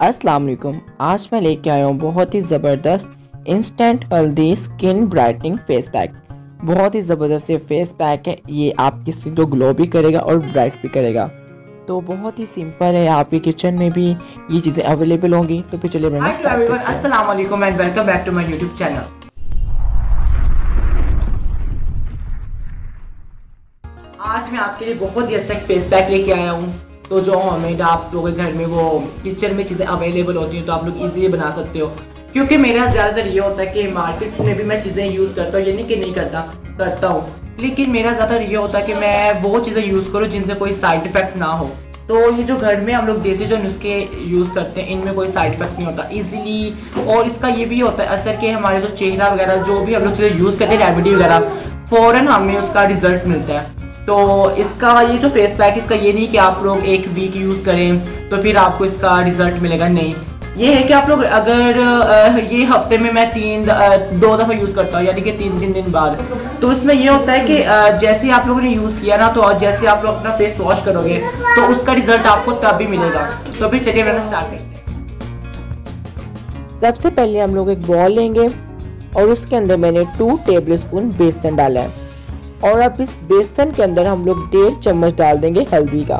अस्सलाम वालेकुम। आज मैं लेके आया हूँ बहुत ही ज़बरदस्त इंस्टेंट हल्दी स्किन ब्राइटनिंग फेस पैक बहुत ही ज़बरदस्त ये फेस पैक है। ये आपकी स्किन को ग्लो भी करेगा और ब्राइट भी करेगा। तो बहुत ही सिंपल है आपके किचन में भी ये चीज़ें अवेलेबल होंगी। तो फिर चलिए channel. आज मैं आपके लिए बहुत ही अच्छा एक फेस पैक लेके आया हूँ। तो जो हमें आप लोगों के घर में वो किचन में चीज़ें अवेलेबल होती हैं तो आप लोग इजीली बना सकते हो। क्योंकि मेरा ज़्यादातर ये होता है कि मार्केट में भी मैं चीज़ें यूज़ करता हूँ ये नहीं कि नहीं करता करता हूँ। लेकिन मेरा ज़्यादातर ये होता है कि मैं वो चीज़ें यूज़ करूँ जिनसे कोई साइड इफ़ेक्ट ना हो। तो ये जो घर में हम लोग देसी जो नुस्खे यूज़ करते हैं, इनमें कोई साइड इफ़ेक्ट नहीं होता। इजीली और इसका ये भी होता है असर कि हमारे जो चेहरा वगैरह, जो भी हम लोग चीज़ें यूज़ करते हैं रेमेडी वगैरह, फ़ौरन हमें उसका रिज़ल्ट मिलता है। तो इसका ये जो फेस पैक इसका ये नहीं कि आप लोग एक वीक यूज़ करें तो फिर आपको इसका रिज़ल्ट मिलेगा। नहीं। ये है कि आप लोग अगर ये हफ़्ते में मैं तीन दो दफ़ा यूज़ करता हूँ, यानी कि तीन तीन दिन बाद। तो इसमें ये होता है कि जैसे आप लोगों ने यूज़ किया ना तो जैसे आप लोग अपना फेस वॉश करोगे तो उसका रिज़ल्ट आपको तब भी मिलेगा। तो फिर चलिए मैंने स्टार्ट करते सबसे पहले हम लोग एक बॉल लेंगे और उसके अंदर मैंने टू टेबल स्पून बेसन डाला है। और अब इस बेसन के अंदर हम लोग डेढ़ चम्मच डाल देंगे हल्दी का।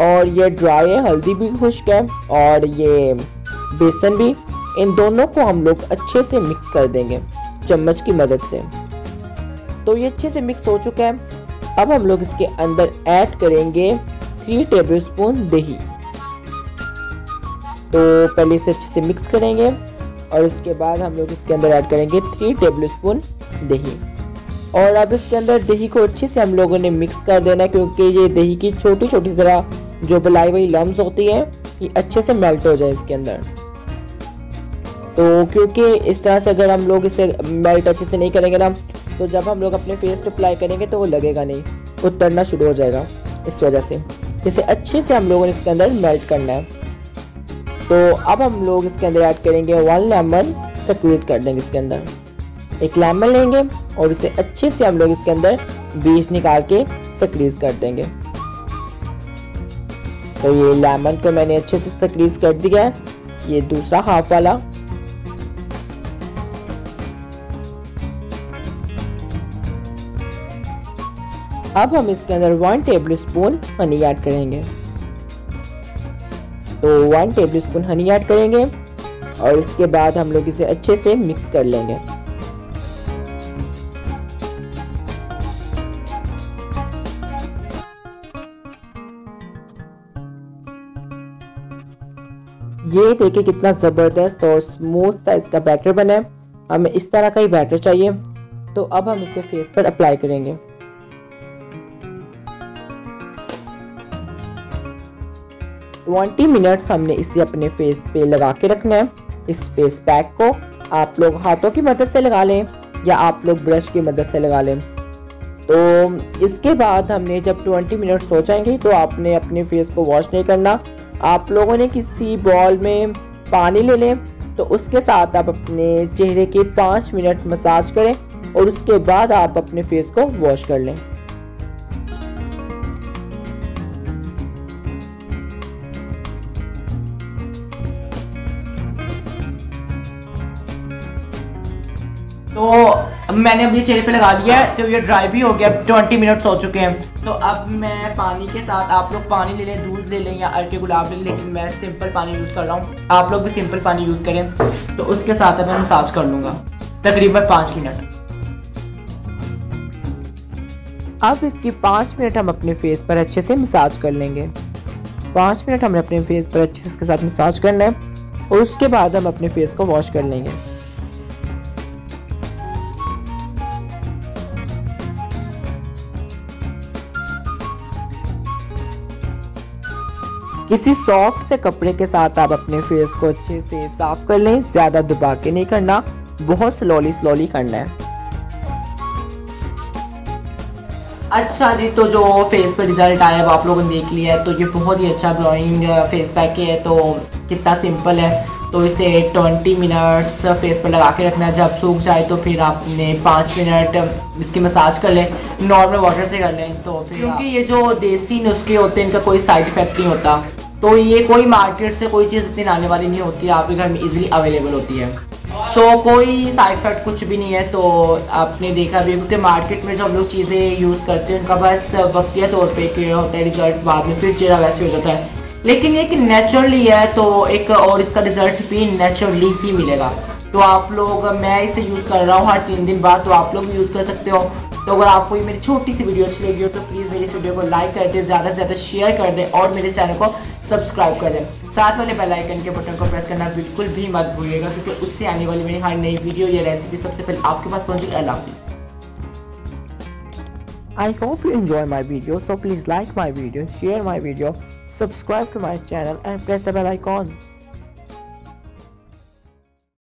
और ये ड्राई है, हल्दी भी खुश्क है और ये बेसन भी। इन दोनों को हम लोग अच्छे से मिक्स कर देंगे चम्मच की मदद से। तो ये अच्छे से मिक्स हो चुका है। अब हम लोग इसके अंदर ऐड करेंगे थ्री टेबल स्पून दही। तो पहले इसे अच्छे से मिक्स करेंगे और इसके बाद हम लोग इसके अंदर ऐड करेंगे थ्री टेबल स्पून दही। और अब इसके अंदर दही को अच्छे से हम लोगों ने मिक्स कर देना है, क्योंकि ये दही की छोटी छोटी ज़रा जो बुलाई हुई लम्स होती है, ये अच्छे से मेल्ट हो जाए इसके अंदर। तो क्योंकि इस तरह से अगर हम लोग इसे मेल्ट अच्छे से नहीं करेंगे ना तो जब हम लोग अपने फेस पे अप्लाई करेंगे तो वो लगेगा नहीं, उतरना शुरू हो जाएगा इस वजह से। इसे अच्छे से हम लोगों ने इसके अंदर मेल्ट करना है। तो अब हम लोग इसके अंदर ऐड करेंगे वन लेमन सक्रीज कर देंगे इसके अंदर। एक लेमन लेंगे और उसे अच्छे से हम लोग इसके अंदर बीज निकाल के सक्रीज कर देंगे। तो ये लेमन को मैंने अच्छे से सक्रीज कर दिया है। ये दूसरा हाफ़ वाला। अब हम इसके अंदर one tablespoon honey add करेंगे। तो one tablespoon honey add करेंगे और इसके बाद हम लोग इसे अच्छे से मिक्स कर लेंगे। ये देखिए कितना ज़बरदस्त और स्मूथ सा इसका बैटर बना है। हमें इस तरह का ही बैटर चाहिए। तो अब हम इसे फेस पर अप्लाई करेंगे। ट्वेंटी मिनट्स हमने इसे अपने फेस पे लगा के रखना है। इस फेस पैक को आप लोग हाथों की मदद से लगा लें या आप लोग ब्रश की मदद से लगा लें। तो इसके बाद हमने जब 20 मिनट्स हो जाएँगे तो आपने अपने फेस को वॉश नहीं करना। आप लोगों ने किसी बॉल में पानी ले लें तो उसके साथ आप अपने चेहरे के पाँच मिनट मसाज करें और उसके बाद आप अपने फेस को वॉश कर लें। तो मैंने अपने चेहरे पे लगा लिया है तो ये ड्राई भी हो गया ट्वेंटी मिनट्स हो चुके हैं। तो अब मैं पानी के साथ आप लोग पानी ले लें, दूध ले लें या अरके गुलाब ले लें, लेकिन मैं सिंपल पानी यूज़ कर रहा हूँ। आप लोग भी सिंपल पानी यूज़ करें तो उसके साथ अब मैं मसाज कर लूँगा। तकरीबन पाँच मिनट अब इसकी पाँच मिनट हम अपने फेस पर अच्छे से मसाज कर लेंगे। पाँच मिनट हमने अपने फेस पर अच्छे से इसके साथ मसाज करना है और उसके बाद हम अपने फेस को वॉश कर लेंगे। किसी सॉफ्ट से कपड़े के साथ आप अपने फेस को अच्छे से साफ़ कर लें ज़्यादा दबा के नहीं करना बहुत स्लोली स्लोली करना है। अच्छा जी तो जो फेस पे रिज़ल्ट आया वो आप लोगों ने देख लिया है तो ये बहुत ही अच्छा ग्रोइंग फेस पैक है तो कितना सिंपल है। तो इसे 20 मिनट्स फेस पर लगा के रखना है। जब सूख जाए तो फिर आपने पाँच मिनट इसकी मसाज कर लें नॉर्मल वाटर से कर लें तो फिर क्योंकि ये जो देसी नुस्खे होते हैं इनका कोई साइड इफ़ेक्ट नहीं होता। तो ये कोई मार्केट से कोई चीज़ इतनी आने वाली नहीं होती है आपके घर में इजीली अवेलेबल होती है। सो so, कोई साइड इफ़ेक्ट कुछ भी नहीं है तो आपने देखा भी क्योंकि मार्केट में जो हम लोग चीज़ें यूज़ करते हैं उनका बस वक्तिया तौर पे के होता है रिज़ल्ट बाद में फिर चेहरा वैसे हो जाता है। लेकिन ये कि नेचुरली है तो एक और इसका रिज़ल्ट भी नेचुरली ही मिलेगा। तो आप लोग मैं इसे यूज़ कर रहा हूँ हर तीन दिन बाद तो आप लोग भी यूज़ कर सकते हो। तो अगर आपको ये मेरी छोटी सी वीडियो अच्छी लगी हो तो प्लीज़ मेरी इस वीडियो को लाइक कर दें ज़्यादा से ज़्यादा शेयर कर दें और मेरे चैनल को सब्सक्राइब कर दें। साथ वाले बेल आइकन के बटन को प्रेस करना बिल्कुल भी मत भूलिएगा क्योंकि उससे आने वाली मेरी हर नई वीडियो या रेसिपी सबसे पहले आपके पास पहुंचेगी अल्लाह I hope you enjoy my video so please like my video, share my video, subscribe to my channel and press the bell icon.